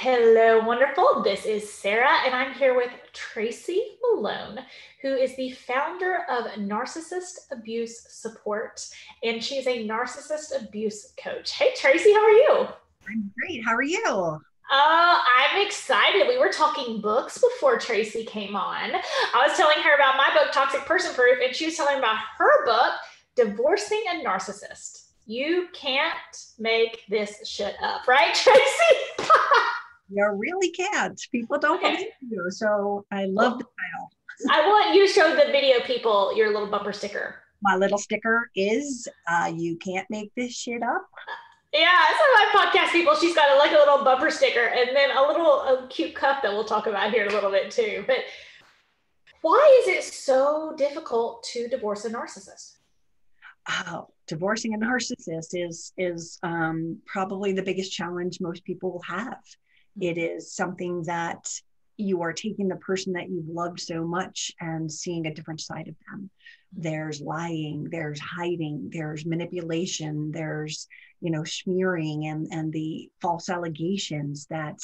Hello, wonderful. This is Sarah, and I'm here with Tracy Malone, who is the founder of Narcissist Abuse Support, and she's a narcissist abuse coach. Hey, Tracy, how are you? I'm great. How are you? Uh, I'm excited. We were talking books before Tracy came on. I was telling her about my book, Toxic Person Proof, and she was telling about her book, Divorcing a Narcissist. You can't make this shit up, right, Tracy? You really can't. People don't okay. believe you. So I love well, the title. I want you to show the video people your little bumper sticker. My little sticker is uh, you can't make this shit up. Yeah, some of my podcast people, she's got a, like a little bumper sticker and then a little a cute cup that we'll talk about here in a little bit too. But why is it so difficult to divorce a narcissist? Oh, divorcing a narcissist is is um, probably the biggest challenge most people will have. It is something that you are taking the person that you've loved so much and seeing a different side of them. There's lying, there's hiding, there's manipulation, there's, you know, smearing and, and the false allegations that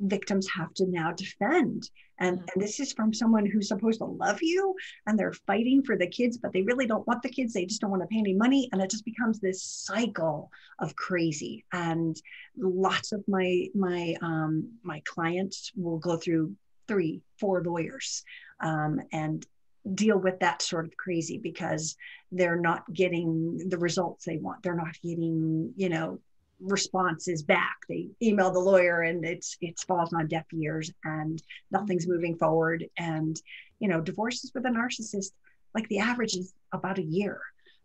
victims have to now defend. And, mm-hmm. and this is from someone who's supposed to love you and they're fighting for the kids, but they really don't want the kids. They just don't want to pay any money. And it just becomes this cycle of crazy. And lots of my my um, my clients will go through three, four lawyers um, and deal with that sort of crazy because they're not getting the results they want. They're not getting, you know, responses back. They email the lawyer and it's it's falls on deaf ears and nothing's moving forward. And you know, divorces with a narcissist, like the average is about a year.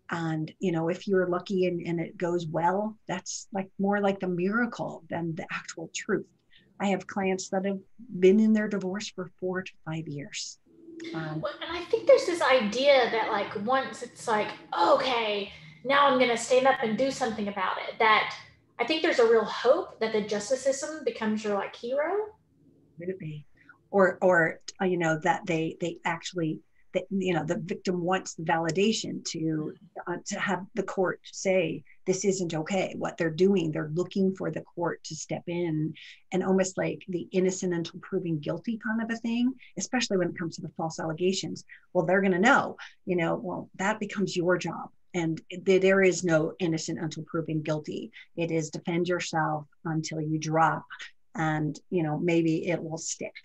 And you know, if you're lucky and, and it goes well, that's like more like the miracle than the actual truth. I have clients that have been in their divorce for four to five years. Um, well, and I think there's this idea that like once it's like, okay, now I'm going to stand up and do something about it. That I think there's a real hope that the justice system becomes your like hero. Would it be, or or uh, you know that they they actually that you know the victim wants validation to uh, to have the court say this isn't okay. What they're doing they're looking for the court to step in and almost like the innocent until proven guilty kind of a thing especially when it comes to the false allegations. Well they're going to know you know well that becomes your job and there is no innocent until proven guilty. It is defend yourself until you drop. And you know maybe it will stick.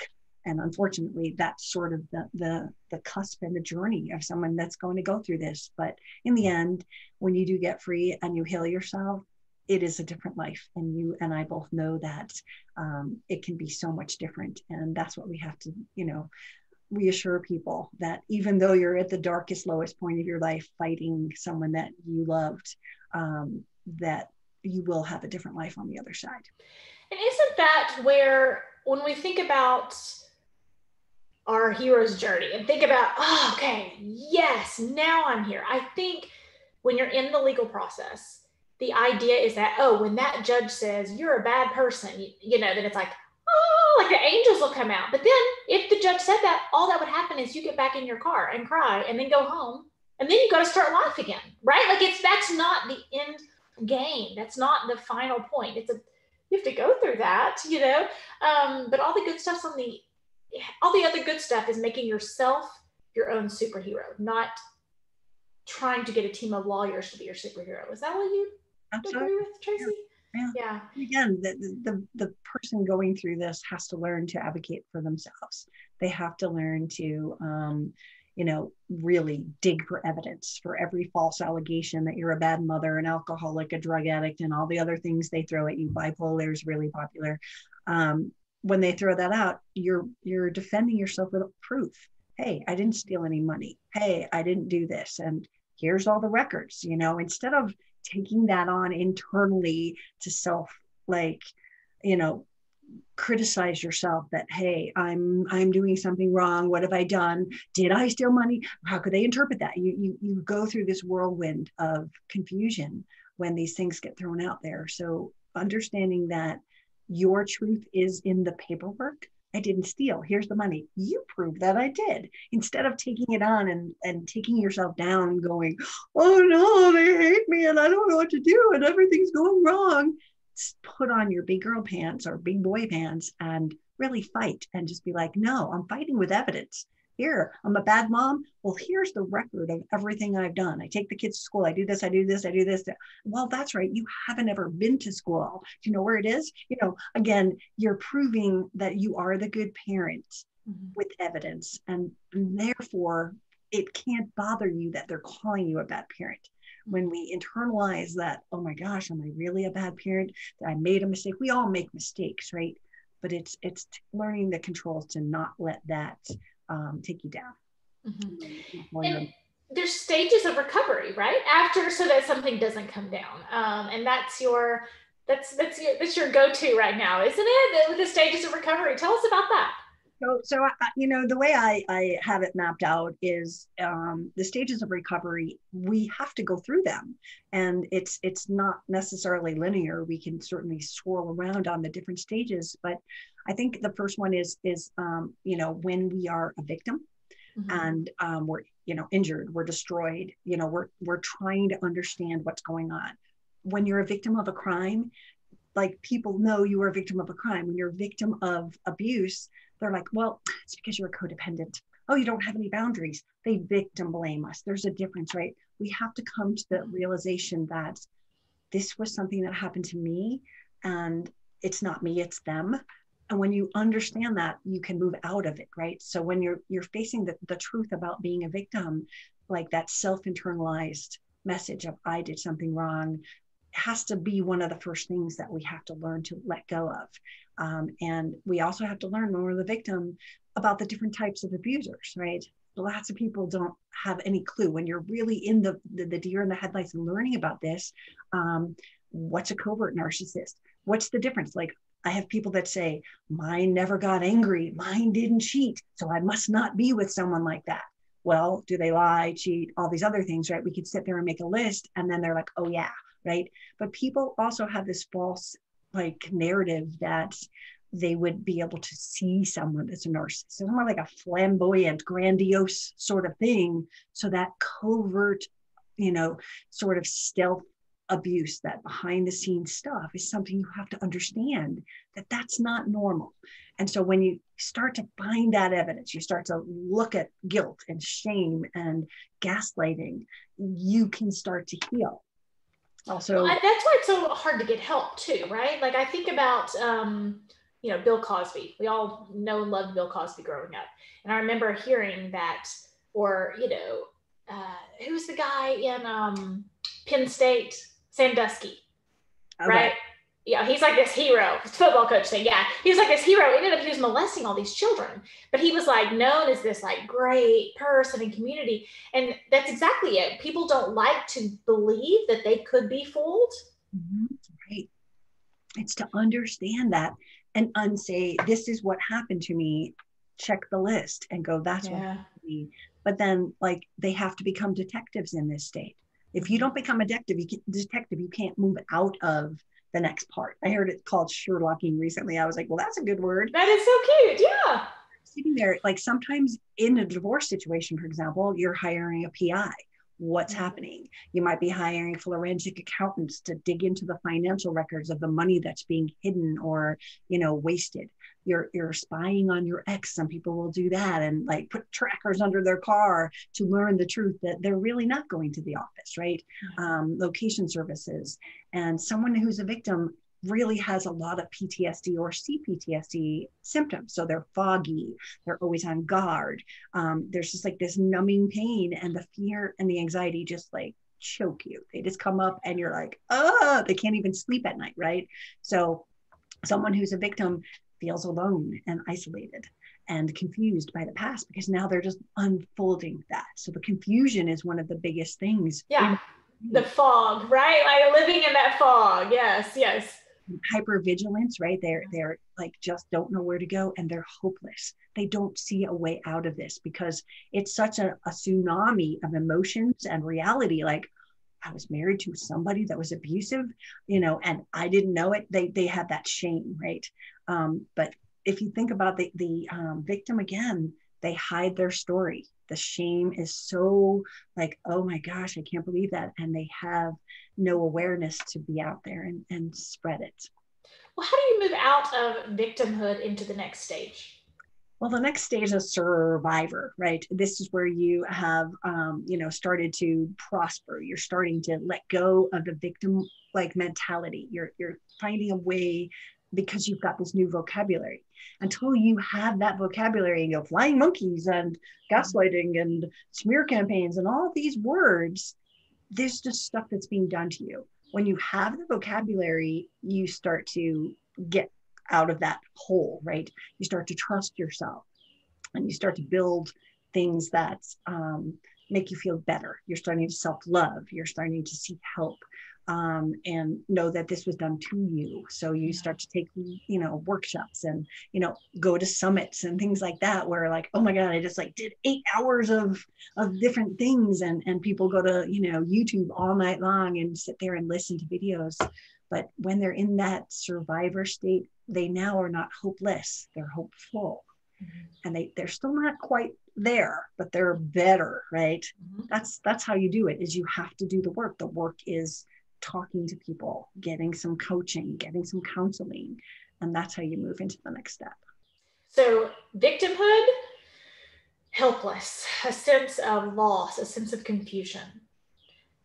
And unfortunately that's sort of the, the the cusp and the journey of someone that's going to go through this. But in the end when you do get free and you heal yourself it is a different life. And you and i both know that um, it can be so much different. And that's what we have to you know reassure people that even though you're at the darkest, lowest point of your life fighting someone that you loved, um, that you will have a different life on the other side. And isn't that where, when we think about our hero's journey and think about, oh, okay, yes, now I'm here. I think when you're in the legal process, the idea is that, oh, when that judge says you're a bad person, you, you know, then it's like, oh, like the angels will come out. But then if the judge said that, all that would happen is you get back in your car and cry and then go home. And then you got to start life again, right? Like it's that's not the end game. That's not the final point. It's a you have to go through that, you know. Um, but all the good stuff's on the all the other good stuff is making yourself your own superhero, not trying to get a team of lawyers to be your superhero. Is that what you Absolutely. agree with, Tracy? Yeah yeah. Again, the, the, the person going through this has to learn to advocate for themselves. They have to learn to, um, you know, really dig for evidence for every false allegation that you're a bad mother, an alcoholic, a drug addict, and all the other things they throw at you. Bipolar is really popular. Um, when they throw that out, you're you're defending yourself with proof. Hey, I didn't steal any money. Hey, I didn't do this, and here's all the records. You know, instead of taking that on internally to self like you know criticize yourself that hey i'm i'm doing something wrong. What have i done? Did i steal money? How could they interpret that? You you, you go through this whirlwind of confusion when these things get thrown out there. So understanding that your truth is in the paperwork I didn't steal. Here's the money. You prove that I did. Instead of taking it on and, and taking yourself down and going, oh no, they hate me and I don't know what to do and everything's going wrong. put on your big girl pants or big boy pants and really fight and just be like, no, I'm fighting with evidence. Here, I'm a bad mom. Well, here's the record of everything I've done. I take the kids to school. I do this, I do this, I do this. Well, that's right. You haven't ever been to school. Do you know where it is? You know, again, you're proving that you are the good parent mm-hmm. with evidence. And, and therefore, it can't bother you that they're calling you a bad parent when we internalize that, oh my gosh, am I really a bad parent? That I made a mistake. We all make mistakes, right? But it's it's learning the controls to not let that um, take you down. Mm-hmm. There's stages of recovery, right? After so that something doesn't come down, um, and that's your that's that's your that's your go-to right now, isn't it? The, the stages of recovery. Tell us about that. So, so I, you know, the way I, I have it mapped out is um, the stages of recovery. We have to go through them, and it's it's not necessarily linear. We can certainly swirl around on the different stages, but I think the first one is is um, you know when we are a victim, mm-hmm. and um, we're you know injured, we're destroyed. You know, we're we're trying to understand what's going on. When you're a victim of a crime, like people know you are a victim of a crime. When you're a victim of abuse, they're like, well, it's because you're a codependent. Oh, you don't have any boundaries. They victim blame us. There's a difference, right? We have to come to the realization that this was something that happened to me and it's not me, it's them. And when you understand that, you can move out of it, right? So when you're you're facing the, the truth about being a victim, like that self-internalized message of I did something wrong, has to be one of the first things that we have to learn to let go of. Um, and we also have to learn when we're the victim about the different types of abusers, right? Lots of people don't have any clue when you're really in the, the, the deer in the headlights and learning about this. Um, what's a covert narcissist? What's the difference? Like, I have people that say, mine never got angry, mine didn't cheat, so I must not be with someone like that. Well, do they lie, cheat, all these other things, right? We could sit there and make a list, and then they're like, oh, yeah, right? But people also have this false like narrative that they would be able to see someone as a narcissist. So more like a flamboyant, grandiose sort of thing. So that covert, you know, sort of stealth abuse, that behind the scenes stuff is something you have to understand that that's not normal. And so when you start to find that evidence, you start to look at guilt and shame and gaslighting, you can start to heal also well, that's why it's so hard to get help too right? Like i think about um you know bill cosby. We all know and loved bill cosby growing up. And i remember hearing that or you know uh who's the guy in um penn state? Sandusky okay. right yeah, he's like this hero. football coach saying, yeah, he was like this hero. Ended up he was molesting all these children, but he was like known as this like great person in community, and that's exactly it. People don't like to believe that they could be fooled. Mm-hmm. Right. It's to understand that and unsay this is what happened to me. Check the list and go. That's yeah. what happened to me. But then, like, they have to become detectives in this state. If you don't become a detective, you can, detective, you can't move out of the next part. I heard it called Sherlocking recently. I was like, well, that's a good word. That is so cute. Yeah. Sitting there, like sometimes in a divorce situation, for example, you're hiring a PI. What's mm-hmm. happening? You might be hiring forensic accountants to dig into the financial records of the money that's being hidden or, you know, wasted you're you're spying on your ex some people will do that and like put trackers under their car to learn the truth that they're really not going to the office right um, location services and someone who's a victim really has a lot of PTSD or CPTSD symptoms. So they're foggy, they're always on guard. Um, there's just like this numbing pain, and the fear and the anxiety just like choke you. They just come up, and you're like, oh, they can't even sleep at night, right? So someone who's a victim feels alone and isolated and confused by the past because now they're just unfolding that. So the confusion is one of the biggest things. Yeah. the fog, right? Like living in that fog. Yes, yes. Hypervigilance, right? They're mm-hmm. they're like just don't know where to go and they're hopeless. They don't see a way out of this because it's such a, a tsunami of emotions and reality. Like, I was married to somebody that was abusive, you know, and I didn't know it. They they had that shame, right? Um, but if you think about the the um, victim again, they hide their story. the shame is so like oh my gosh i can't believe that. And they have no awareness to be out there and, and spread it. Well how do you move out of victimhood into the next stage? Well the next stage is survivor right? This is where you have um, you know started to prosper. You're starting to let go of the victim like mentality. You're you're finding a way because you've got this new vocabulary. Until you have that vocabulary you know flying monkeys and gaslighting and smear campaigns and all these words there's just stuff that's being done to you. When you have the vocabulary you start to get out of that hole right? You start to trust yourself and you start to build things that um, make you feel better. You're starting to self-love. You're starting to seek help um, and know that this was done to you. So you start to take, you know, workshops and, you know, go to summits and things like that, where like, oh my God, I just like did eight hours of, of different things. And, and people go to, you know, YouTube all night long and sit there and listen to videos. But when they're in that survivor state, they now are not hopeless, they're hopeful. Mm-hmm. And they, they're still not quite there but they're better right mm-hmm. that's that's how you do it is you have to do the work the work is talking to people, getting some coaching, getting some counseling. And that's how you move into the next step. So, victimhood, helpless, a sense of loss, a sense of confusion.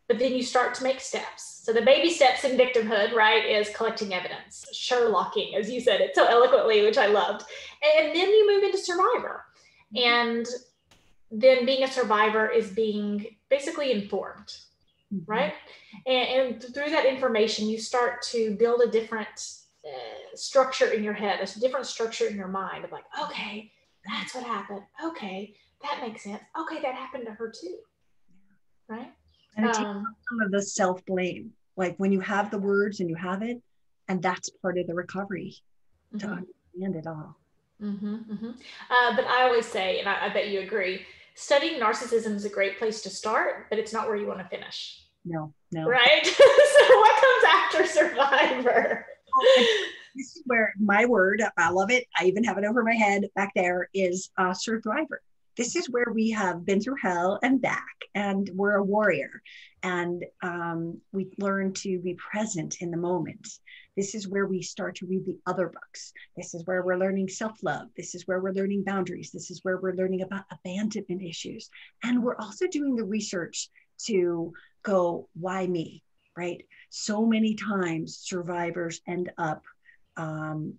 But then you start to make steps. So, the baby steps in victimhood, right, is collecting evidence, Sherlocking, as you said it so eloquently, which I loved. And then you move into survivor. And then being a survivor is being basically informed mm-hmm. Right? And, and, through that information, you start to build a different uh, structure in your head, a different structure in your mind of like, okay, that's what happened. Okay, that makes sense. Okay, that happened to her too, right? And it um, takes some of the self blame. Like when you have the words and you have it, and that's part of the recovery mm-hmm. to understand it all. Mm-hmm, mm-hmm. Uh, but I always say, and I, I bet you agree, studying narcissism is a great place to start, but it's not where you want to finish. No, no. Right? so what comes after Survivor? this is where my word, I love it. I even have it over my head back there is uh, Survivor. This is where we have been through hell and back, and we're a warrior. And um, we learn to be present in the moment. This is where we start to read the other books. This is where we're learning self love. This is where we're learning boundaries. This is where we're learning about abandonment issues. And we're also doing the research to go, why me? Right? So many times survivors end up um,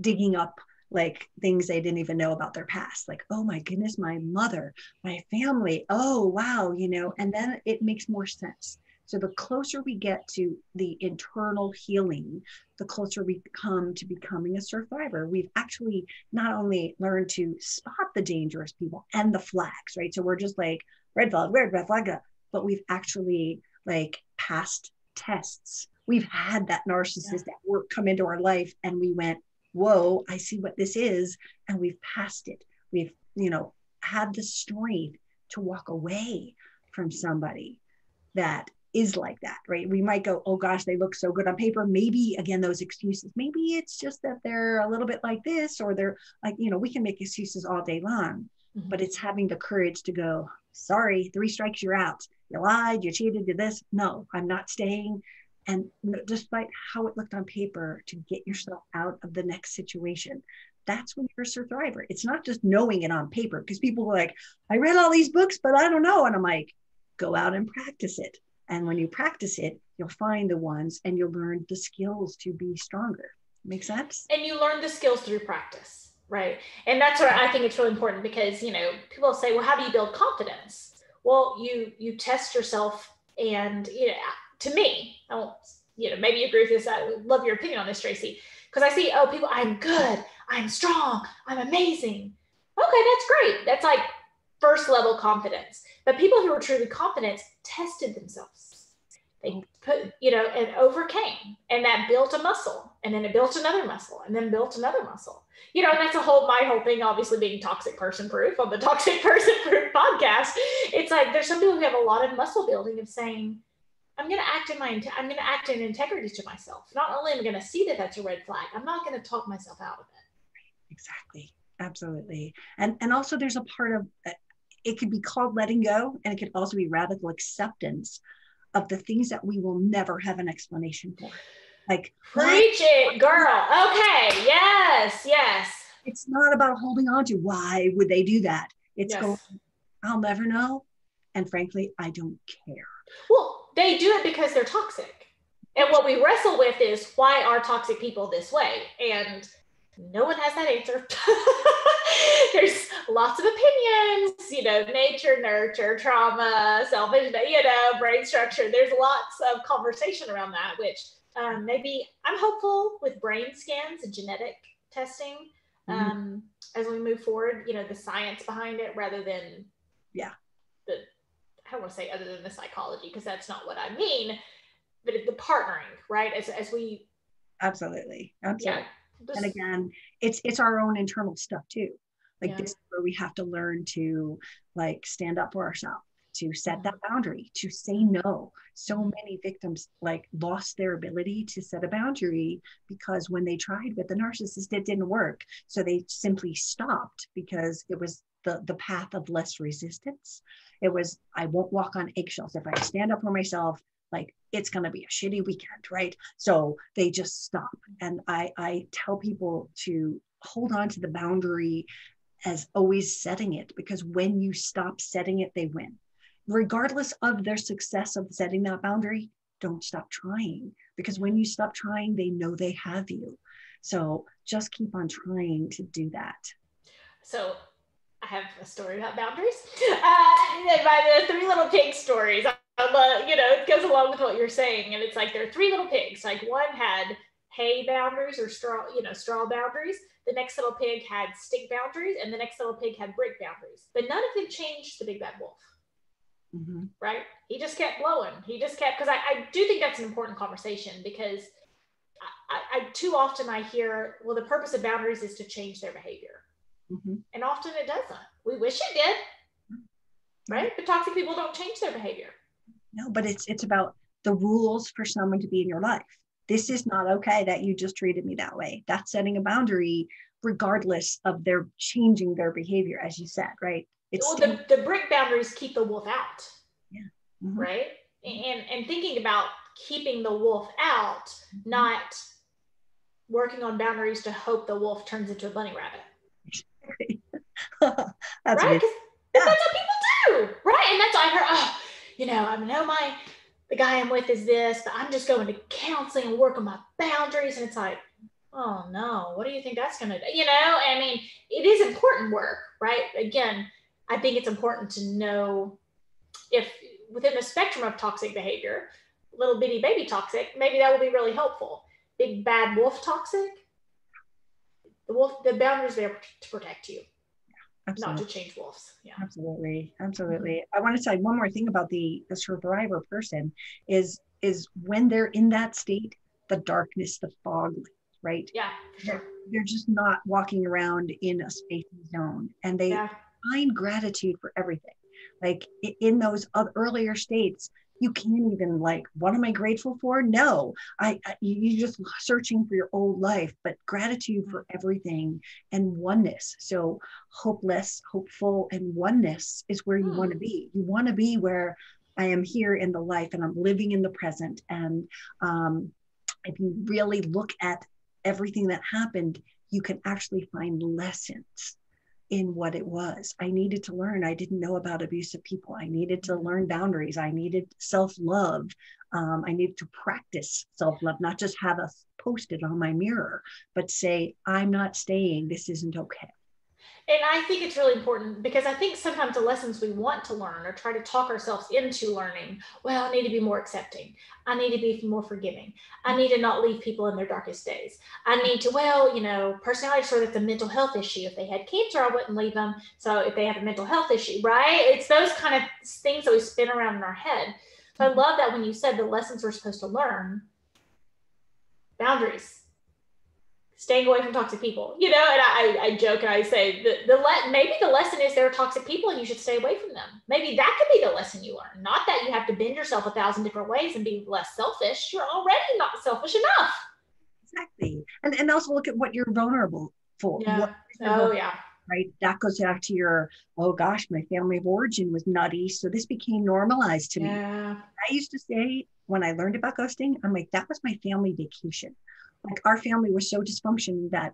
digging up like things they didn't even know about their past like oh my goodness my mother my family oh wow you know and then it makes more sense so the closer we get to the internal healing, the closer we come to becoming a survivor. We've actually not only learned to spot the dangerous people and the flags, right? So we're just like red flag, red, red flag, but we've actually like passed tests. We've had that narcissist yeah. at work come into our life and we went, whoa, I see what this is. And we've passed it. We've, you know, had the strength to walk away from somebody that is like that, right? We might go, oh gosh, they look so good on paper. Maybe again, those excuses. Maybe it's just that they're a little bit like this, or they're like, you know, we can make excuses all day long, mm-hmm. but it's having the courage to go, sorry, three strikes, you're out. You lied, you cheated, did this. No, I'm not staying. And despite how it looked on paper, to get yourself out of the next situation, that's when you're a survivor. It's not just knowing it on paper because people are like, I read all these books, but I don't know. And I'm like, go out and practice it. And when you practice it, you'll find the ones and you'll learn the skills to be stronger. Make sense? And you learn the skills through practice, right? And that's where I think it's really important because, you know, people say, well, how do you build confidence? Well, you you test yourself and you know, to me, I won't, you know, maybe you agree with this. I love your opinion on this, Tracy. Because I see, oh, people, I'm good, I'm strong, I'm amazing. Okay, that's great. That's like first level confidence. But people who are truly confident tested themselves. They put, you know, and overcame, and that built a muscle, and then it built another muscle, and then built another muscle. You know, and that's a whole my whole thing, obviously being toxic person proof on the toxic person proof podcast. It's like there's some people who have a lot of muscle building of saying, I'm going to act in my, I'm going to act in integrity to myself. Not only am I going to see that that's a red flag, I'm not going to talk myself out of it. Exactly. Absolutely. And, and also there's a part of, uh, it could be called letting go, and it could also be radical acceptance of the things that we will never have an explanation for. Like, preach it, girl. Okay. Yes. Yes. It's not about holding on to why would they do that. It's Yes. going, I'll never know. And frankly, I don't care. Well, they do it because they're toxic. And what we wrestle with is why are toxic people this way? And no one has that answer. There's lots of opinions, you know, nature, nurture, trauma, selfish, you know, brain structure. There's lots of conversation around that, which um, maybe I'm hopeful with brain scans and genetic testing Mhm. um, as we move forward, you know, the science behind it rather than Yeah. the I don't want to say other than the psychology because that's not what I mean, but the partnering, right? As as we Absolutely. Absolutely. yeah. just- and again it's it's our own internal stuff too like Yeah. this is where we have to learn to like stand up for ourselves to set that boundary to say no so many victims like lost their ability to set a boundary because when they tried with the narcissist it didn't work so they simply stopped because it was the the path of less resistance. It was i won't walk on eggshells. If i stand up for myself like it's going to be a shitty weekend right? So they just stop. And i i tell people to hold on to the boundary as always setting it because when you stop setting it they win. Regardless of their success of setting that boundary don't stop trying because when you stop trying they know they have you. So just keep on trying to do that. So I have a story about boundaries. Uh, by the three little pig stories, I, love, you know, it goes along with what you're saying. And it's like there are three little pigs. Like one had hay boundaries or straw, you know, straw boundaries. The next little pig had stick boundaries, and the next little pig had brick boundaries. But none of them changed the big bad wolf. Mhm. right? He just kept blowing. He just kept because I, I do think that's an important conversation because I, I too often I hear, well, the purpose of boundaries is to change their behavior. Mhm. And often it doesn't. We wish it did, right? But toxic people don't change their behavior. no but it's it's about the rules for someone to be in your life this is not okay that you just treated me that way that's setting a boundary regardless of their changing their behavior as you said right it's well, the, the brick boundaries keep the wolf out, Mhm. right? And and thinking about keeping the wolf out, not working on boundaries to hope the wolf turns into a bunny rabbit. that's right? Yeah. that's what people do, right? And that's why I heard, oh, you know, I know my the guy I'm with is this, but I'm just going to counseling and work on my boundaries, and it's like, oh no, what do you think that's going to do? You know, I mean, it is important work, right? Again, I think it's important to know if within the spectrum of toxic behavior, little bitty baby toxic, maybe that will be really helpful. Big bad wolf toxic, the wolf, the boundaries there to protect you, Absolutely. not to change wolves. Yeah. Absolutely, absolutely. Mm-hmm. I want to say one more thing about the the survivor person is is when they're in that state, the darkness, the fog, right? Yeah, sure. They're just not walking around in a space zone, and they Yeah. find gratitude for everything. Like in those earlier states, you can't even like, what am I grateful for? No, I, I you- you're just searching for your old life, but gratitude for everything and oneness. So hopeless, hopeful, and oneness is where you want to Hmm. be. You want to be where I am here in the life and I'm living in the present. And um, if you really look at everything that happened, you can actually find lessons in what it was. I needed to learn. I didn't know about abusive people. I needed to learn boundaries. I needed self love. Um, I needed to practice self love, not just have a post it on my mirror, but say, I'm not staying. This isn't okay. And I think it's really important because I think sometimes the lessons we want to learn or try to talk ourselves into learning, well, I need to be more accepting. I need to be more forgiving. I need to not leave people in their darkest days. I need to, well, you know, personality disorder, that's a mental health issue. If they had cancer, I wouldn't leave them. So if they have a mental health issue, right? It's those kind of things that we spin around in our head. So I love that when you said the lessons we're supposed to learn, boundaries, staying away from toxic people, you know, and I, I joke and I say the, the le- maybe the lesson is there are toxic people and you should stay away from them. Maybe that could be the lesson you learn. Not that you have to bend yourself a thousand different ways and be less selfish. You're already not selfish enough. Exactly. And, and also look at what you're vulnerable for. Yeah. Oh yeah. right? That goes back to your, oh gosh, my family of origin was nutty. So this became normalized to yeah. me. I used to say when I learned about ghosting, I'm like, that was my family vacation. Like our family was so dysfunctional that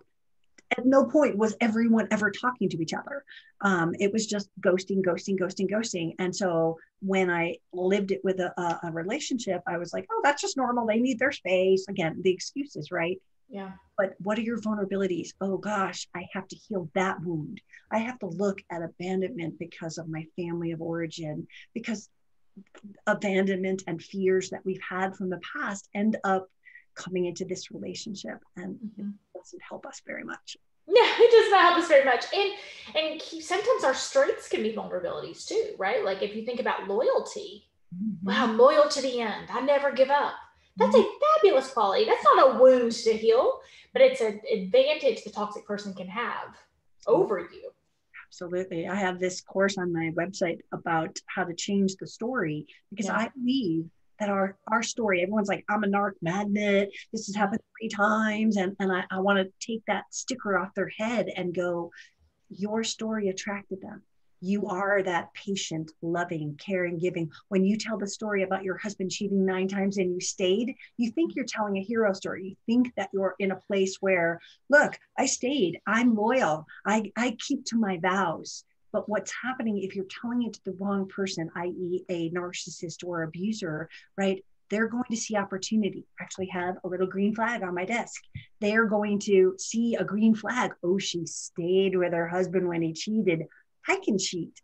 at no point was everyone ever talking to each other. Um, it was just ghosting, ghosting, ghosting, ghosting. And so when I lived it with a, a, a relationship, I was like, oh, that's just normal. They need their space. Again, the excuses, right? Yeah. But what are your vulnerabilities? Oh gosh, I have to heal that wound. I have to look at abandonment because of my family of origin, because abandonment and fears that we've had from the past end up coming into this relationship and mm-hmm. it doesn't help us very much. Yeah, it does not help us very much. And and sometimes our strengths can be vulnerabilities too, right? Like if you think about loyalty, mm-hmm. wow, I'm loyal to the end. I never give up. That's mm-hmm. a fabulous quality. That's not a wound to heal, but it's an advantage the toxic person can have over you. Absolutely. I have this course on my website about how to change the story because yeah. I believe that our our story everyone's like i'm a narc magnet. This has happened three times. And and i, I want to take that sticker off their head and go your story attracted them. You are that patient loving caring giving. When you tell the story about your husband cheating nine times and you stayed you think you're telling a hero story. You think that you're in a place where look i stayed. I'm loyal. I i keep to my vows but what's happening if you're telling it to the wrong person, i.e., a narcissist or abuser, right? They're going to see opportunity. Actually, have a little green flag on my desk. They're going to see a green flag. Oh, she stayed with her husband when he cheated. I can cheat.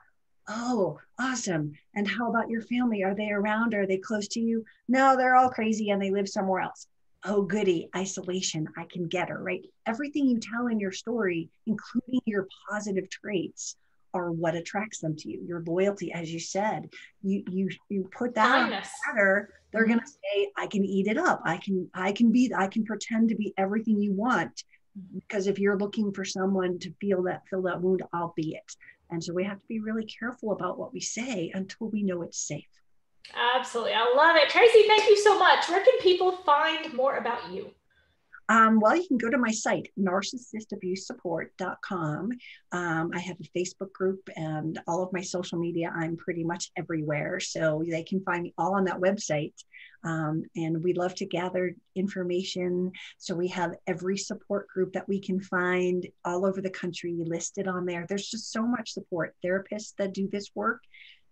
Oh, awesome. And how about your family? Are they around? Are they close to you? No, they're all crazy and they live somewhere else. Oh, goody, isolation. I can get her, right? Everything you tell in your story, including your positive traits, are what attracts them to you. Your loyalty, as you said, you you you put that Kindness. on matter, they're mm-hmm. gonna say, I can eat it up. I can I can be I can pretend to be everything you want. Because if you're looking for someone to feel that fill that wound, I'll be it. And so we have to be really careful about what we say until we know it's safe. Absolutely. I love it. Tracy, thank you so much. Where can people find more about you? Um, well, you can go to my site, narcissistabusesupport.com. Um, I have a Facebook group and all of my social media. I'm pretty much everywhere. So they can find me all on that website. Um, and we love to gather information. So we have every support group that we can find all over the country listed on there. There's just so much support. Therapists that do this work,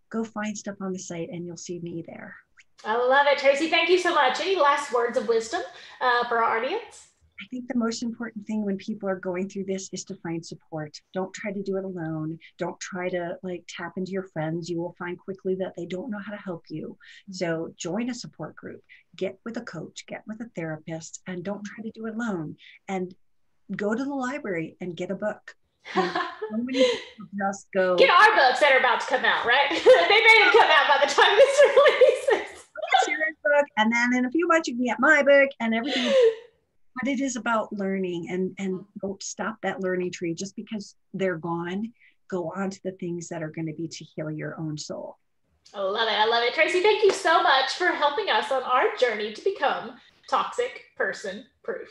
go find stuff on the site and you'll see me there. I love it, Tracy. Thank you so much. Any last words of wisdom uh, for our audience? I think the most important thing when people are going through this is to find support. Don't try to do it alone. Don't try to like tap into your friends. You will find quickly that they don't know how to help you. Mm-hmm. So join a support group, get with a coach, get with a therapist, and don't try to do it alone. And go to the library and get a book. just go get our books that are about to come out, right? they may have come out by the time this releases. Book, and then in a few months you can get my book and everything. But it is about learning and and don't stop that learning tree. Just because they're gone go on to the things that are going to be to heal your own soul. I love it. I love it. Tracy thank you so much for helping us on our journey to become toxic person proof